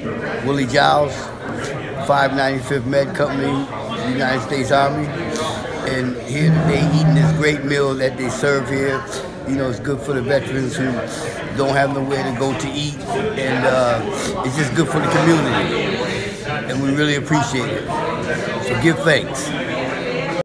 Willie Jiles, 595th Med Company, United States Army. And here today eating this great meal that they serve here. You know, it's good for the veterans who don't have nowhere to go to eat. And uh, it's just good for the community. And we really appreciate it. So give thanks.